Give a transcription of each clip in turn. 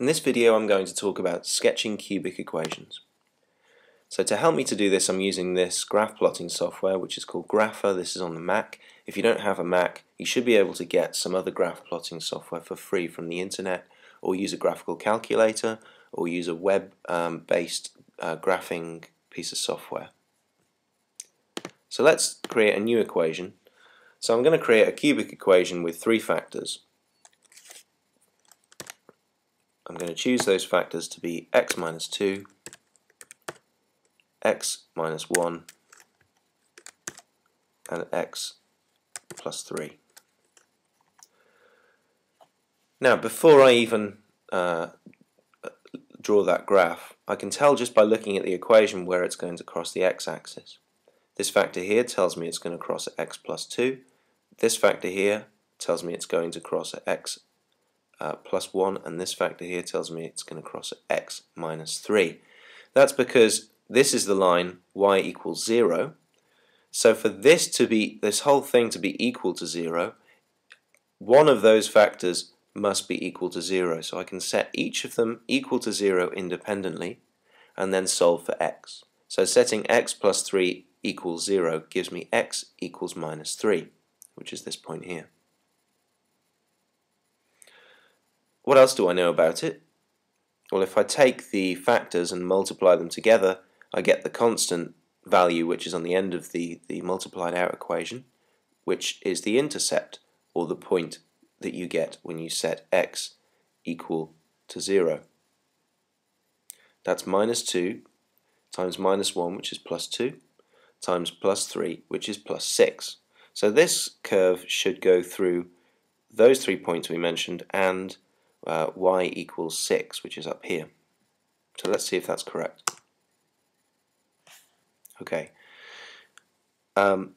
In this video I'm going to talk about sketching cubic equations. So to help me to do this I'm using this graph plotting software which is called Grapher, this is on the Mac. If you don't have a Mac you should be able to get some other graph plotting software for free from the internet or use a graphical calculator or use a web um, based uh, graphing piece of software. So let's create a new equation. So I'm going to create a cubic equation with three factors. I'm going to choose those factors to be x minus 2, x minus 1, and x plus 3. Now, before I even uh, draw that graph, I can tell just by looking at the equation where it's going to cross the x-axis. This factor here tells me it's going to cross at x plus 2. This factor here tells me it's going to cross at x uh, plus 1 and this factor here tells me it's going to cross at x minus 3. That's because this is the line y equals 0 so for this to be this whole thing to be equal to 0 one of those factors must be equal to 0 so I can set each of them equal to 0 independently and then solve for x. So setting x plus 3 equals 0 gives me x equals minus 3 which is this point here. What else do I know about it? Well, if I take the factors and multiply them together, I get the constant value which is on the end of the, the multiplied out equation, which is the intercept, or the point that you get when you set x equal to 0. That's minus 2 times minus 1, which is plus 2, times plus 3, which is plus 6. So this curve should go through those three points we mentioned and uh, y equals 6, which is up here. So let's see if that's correct. Okay. Um,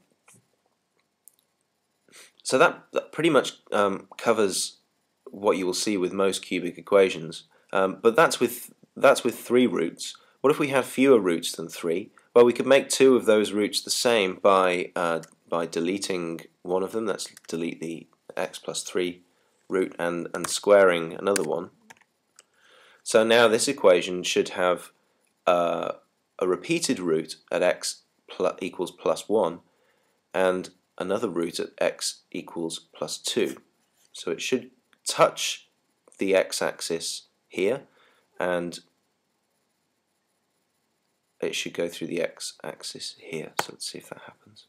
so that, that, pretty much um, covers what you will see with most cubic equations. Um, but that's with that's with three roots. What if we have fewer roots than three? Well, we could make two of those roots the same by uh, by deleting one of them. Let's delete the x plus 3 root and, and squaring another one. So now this equation should have uh, a repeated root at x equals plus 1 and another root at x equals plus 2. So it should touch the x-axis here and it should go through the x-axis here. So let's see if that happens.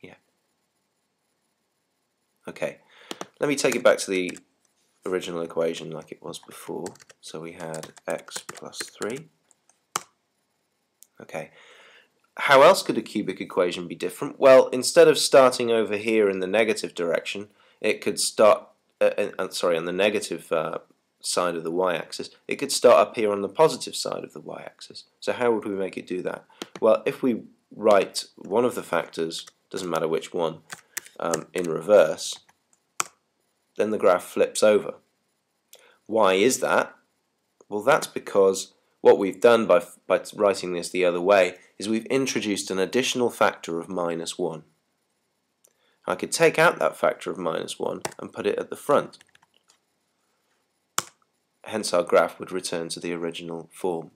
Yeah. Okay. Let me take it back to the original equation like it was before. So we had x plus 3. Okay. How else could a cubic equation be different? Well, instead of starting over here in the negative direction, it could start, uh, uh, sorry, on the negative uh, side of the y-axis, it could start up here on the positive side of the y-axis. So how would we make it do that? Well, if we write one of the factors, doesn't matter which one, um, in reverse, then the graph flips over. Why is that? Well, that's because what we've done by, by writing this the other way is we've introduced an additional factor of minus 1. I could take out that factor of minus 1 and put it at the front. Hence our graph would return to the original form.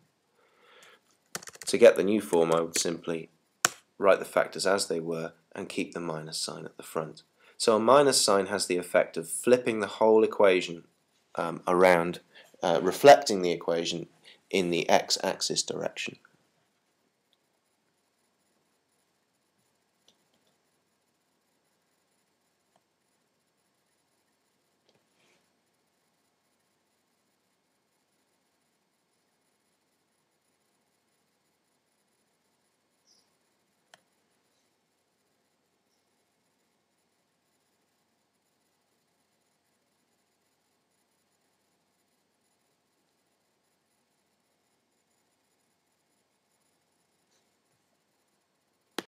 To get the new form I would simply write the factors as they were and keep the minus sign at the front. So a minus sign has the effect of flipping the whole equation um, around, uh, reflecting the equation in the x-axis direction.